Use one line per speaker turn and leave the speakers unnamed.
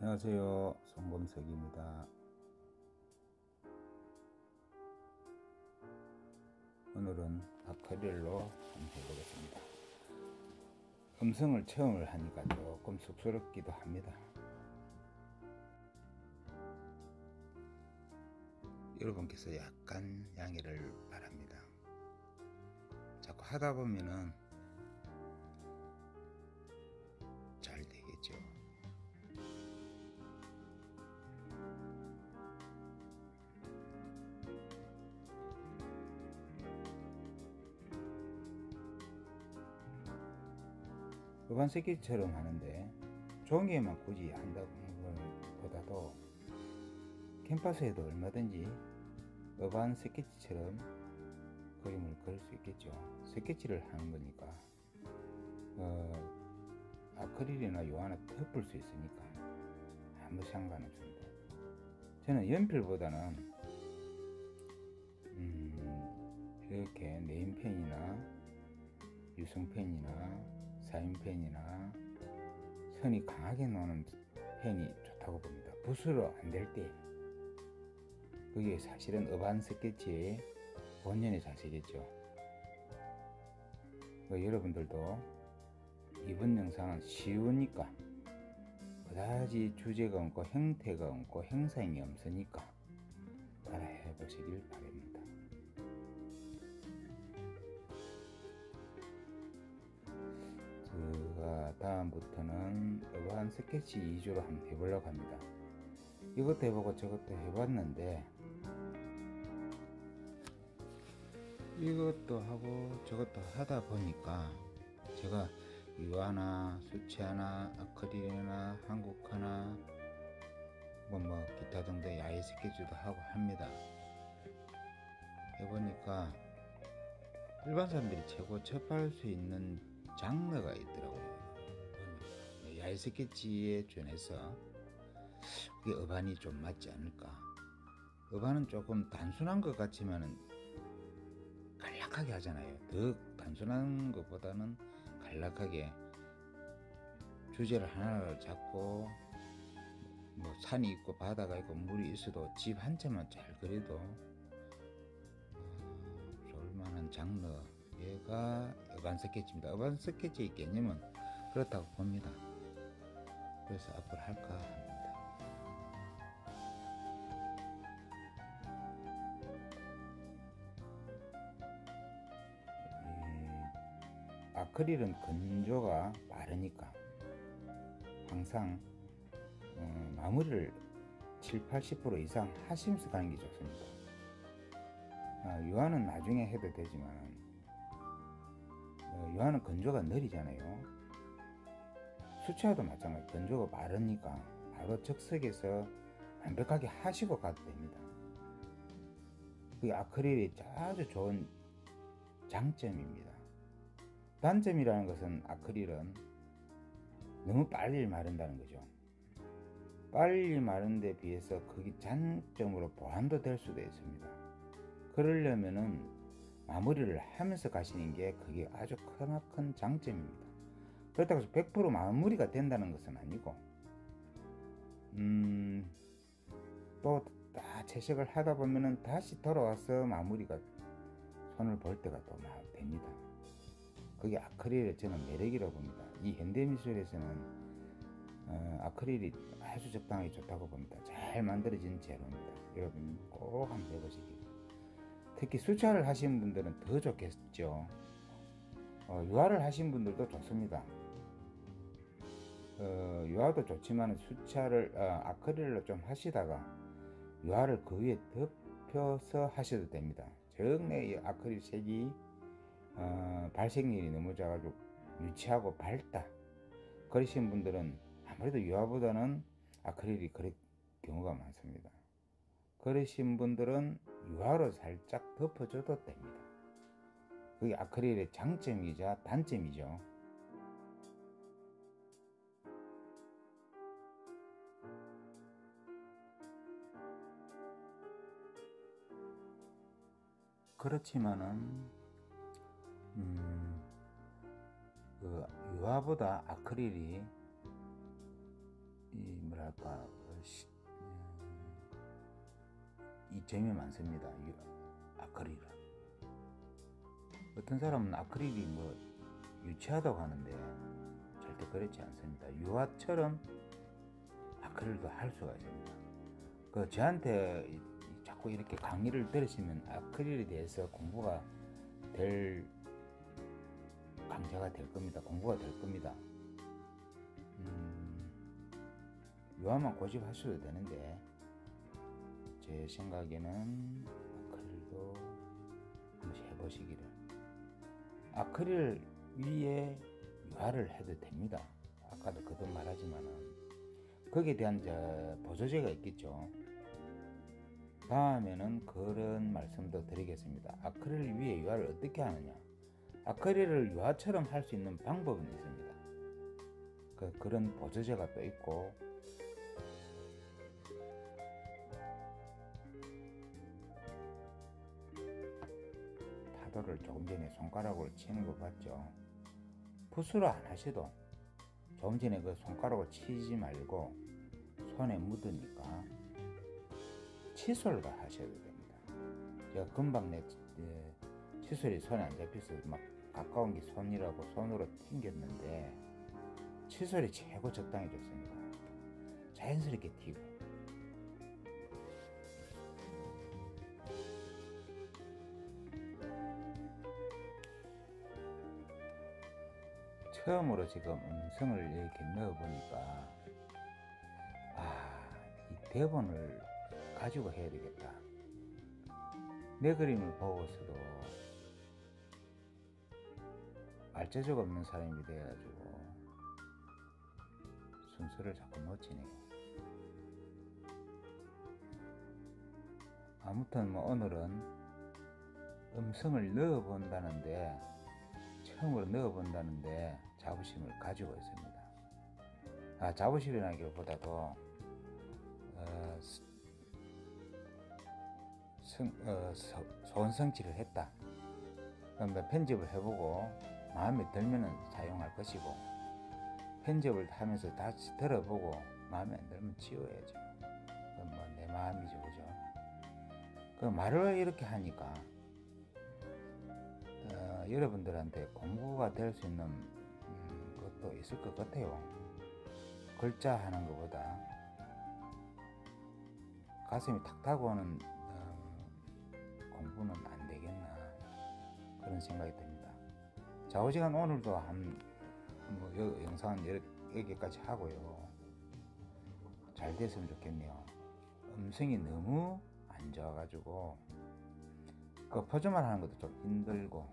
안녕하세요. 송범석입니다. 오늘은 아크릴로 한번 해보겠습니다. 음성을 체험을 하니까 조금 쑥스럽기도 합니다. 여러분께서 약간 양해를 바랍니다. 자꾸 하다 보면은 일반 새끼처럼 하는데 종이에만 굳이 한다는 것보다도 캠퍼스에도 얼마든지 어반 스케치처럼 그림을 그릴 수 있겠죠. 스케치를 하는 거니까 어, 아크릴이나 요 하나 덮을 수 있으니까 아무 상관없습니다. 저는 연필보다는 음, 이렇게 네임펜이나 유성펜이나 사인펜이나 선이 강하게 나오는 펜이 좋다고 봅니다. 붓으로 안 될 때. 그게 사실은 어반 스케치의 본연의 자세겠죠. 그 여러분들도 이번 영상은 쉬우니까 그다지 주제가 없고 형태가 없고 형상이 없으니까 따라 해 보시길 바랍니다. 제가 다음부터는 어반 스케치 위주로 한번 해보려고 합니다. 이것도 해보고 저것도 해봤는데 이것도 하고 저것도 하다 보니까 제가 유화나 수채나 아크릴이나 한국화나 뭐, 뭐 기타 등등 야외 스케치도 하고 합니다. 해보니까 일반 사람들이 최고 접할 수 있는 장르가 있더라고요. 스케치에 준해서 그게 어반이 좀 맞지 않을까. 어반은 조금 단순한 것 같지만은 간략하게 하잖아요. 더 단순한 것보다는 간략하게 주제를 하나를 잡고 뭐 산이 있고 바다가 있고 물이 있어도 집 한 채만 잘 그려도 어, 좋을만한 장르 얘가 어반 스케치입니다. 어반 스케치의 개념은 그렇다고 봅니다. 그래서 앞으로 할까 합니다. 아크릴은 건조가 빠르니까 항상 어, 마무리를 7, 80% 이상 하시면서 가는 게 좋습니다. 아, 유화는 나중에 해도 되지만 어, 유화는 건조가 느리잖아요. 수채화도 마찬가지 건조가 빠르니까 바로 즉석에서 완벽하게 하시고 가도 됩니다. 그게 아크릴이 아주 좋은 장점입니다. 단점이라는 것은 아크릴은 너무 빨리 마른다는 거죠. 빨리 마른 데 비해서 그게 장점으로 보완도 될 수도 있습니다. 그러려면은 마무리를 하면서 가시는 게 그게 아주 크나큰 장점입니다. 그렇다고 해서 100% 마무리가 된다는 것은 아니고, 음, 또 다 채색을 하다 보면은 다시 돌아와서 마무리가 손을 볼 때가 또 됩니다. 그게 아크릴의 저는 매력이라고 봅니다. 이 현대미술에서는 어, 아크릴이 아주 적당하게 좋다고 봅니다. 잘 만들어진 재료입니다. 여러분 꼭 한번 해보시기. 특히 수차를 하신 분들은 더 좋겠죠. 어, 유화를 하신 분들도 좋습니다. 어, 유화도 좋지만 수차를 어, 아크릴로 좀 하시다가 유화를 그 위에 덮여서 하셔도 됩니다. 정내 아크릴 색이 어, 발색률이 너무 작아지고 유치하고 밝다 그러신 분들은 아무래도 유화보다는 아크릴이 그럴 경우가 많습니다. 그러신 분들은 유화로 살짝 덮어줘도 됩니다. 그게 아크릴의 장점이자 단점이죠. 그렇지만은 음, 그 유화보다 아크릴이 이 뭐랄까 어, 시- 음, 이 점이 많습니다. 이 아크릴은 어떤 사람은 아크릴이 뭐 유치하다고 하는데 절대 그렇지 않습니다. 유화처럼 아크릴도 할 수가 있습니다. 그 저한테 자꾸 이렇게 강의를 들으시면 아크릴에 대해서 공부가 될 강좌가 될 겁니다. 공부가 될 겁니다. 음, 유화만 고집하셔도 되는데 제 생각에는 아크릴도 한번 해보시기를 아크릴 위에 유화를 해도 됩니다. 아까도 거듭 말하지만은 거기에 대한 저 보조제가 있겠죠. 다음에는 그런 말씀도 드리겠습니다. 아크릴 위에 유화를 어떻게 하느냐? 아크릴을 유화처럼 할 수 있는 방법은 있습니다. 그, 그런 보조제가 또 있고 파도를 조금 전에 손가락으로 치는 거 봤죠? 붓으로 안 하셔도 조금 전에 그 손가락으로 치지 말고 손에 묻으니까 칫솔로 하셔도 됩니다. 제가 금방 내 예, 칫솔이 손에 안 잡혀서 막 가까운 게 손이라고 손으로 튕겼는데 칫솔이 최고 적당히 좋습니다. 자연스럽게 튀고 처음으로 지금 음성을 이렇게 넣어보니까 아, 이 대본을 가지고 해야 되겠다. 내 그림을 보고서도 알짜적 없는 사람이 돼가지고 순서를 자꾸 놓치네요. 아무튼 뭐 오늘은 음성을 넣어본다는데 처음으로 넣어본다는데 자부심을 가지고 있습니다. 아 자부심이라기보다도 어, 스- 성, 어, 서, 소원 성취를 했다. 그러면 편집을 해보고 마음에 들면은 사용할 것이고 편집을 하면서 다시 들어보고 마음에 안 들면 지워야죠. 그건 뭐 내 마음이죠, 그죠? 그 말을 이렇게 하니까 어, 여러분들한테 공부가 될 수 있는 음, 것도 있을 것 같아요. 글자 하는 것보다 가슴이 탁 타고 오는 어, 공부는 안 되겠나 그런 생각이 듭니다. 좌우지간 오늘도 한뭐 영상은 여기까지 하고요. 잘 됐으면 좋겠네요. 음성이 너무 안 좋아가지고 그 포즈만 하는 것도 좀 힘들고